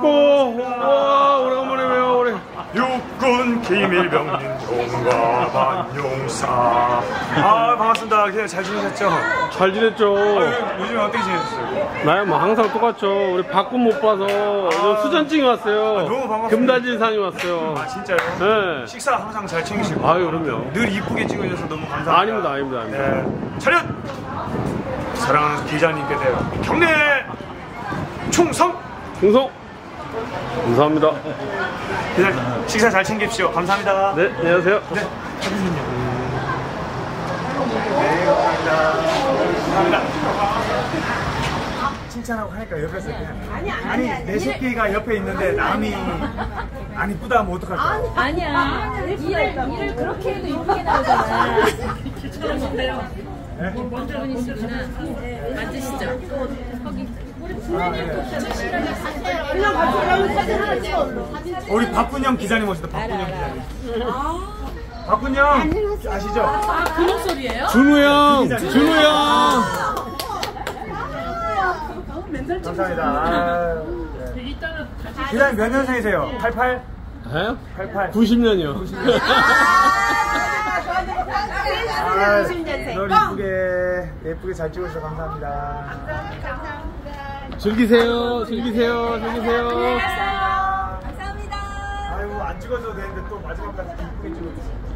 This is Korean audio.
아이고. 와 오래간만에 왜요 우리. 육군 기밀병인 동과반 용사. 아 반갑습니다. 그냥 잘 지내셨죠? 잘 지냈죠. 아유, 요즘 어떻게 지내셨어요? 나야 뭐 항상 똑같죠. 우리 바꿈 못 봐서 아... 수전증이 왔어요. 아, 너무 반갑습니다. 금단진상이 왔어요. 아 진짜요? 네. 식사 항상 잘 챙기시고. 아유 그럼요. 늘 이쁘게 찍어주셔서 너무 감사합니다. 아닙니다 아닙니다 아닙니다. 네. 차렷! 사랑하는 기자님께 대해 경례 충성! 충성! 감사합니다. 기자님 식사 잘 챙깁시오. 감사합니다. 네, 안녕하세요. 네, 감사합니다. 칭찬하고 하니까 옆에서 그냥 아니 아니 내 새끼가 옆에 있는데 남이 안 이쁘다 하면 어떡할 거야. 아니야. 일을, 일을 그렇게 해도 이쁘게 나오잖아. 분이시구나. 맞으시죠? 우리 박군영 기자님 오셨다 박군영 기자님 박군영 아시죠? 아, 그 목소리예요? 준우 형! 준우 형! 감사합니다 네. 기자님 몇 년생이세요? 88? 에? 88 90년이요. 아, 널 이쁘게 예쁘게 잘 찍어주셔서 감사합니다 즐기세요, 즐기세요, 즐기세요. 찍어줘도 되는데 또 마지막까지 이쁘게 찍어주세요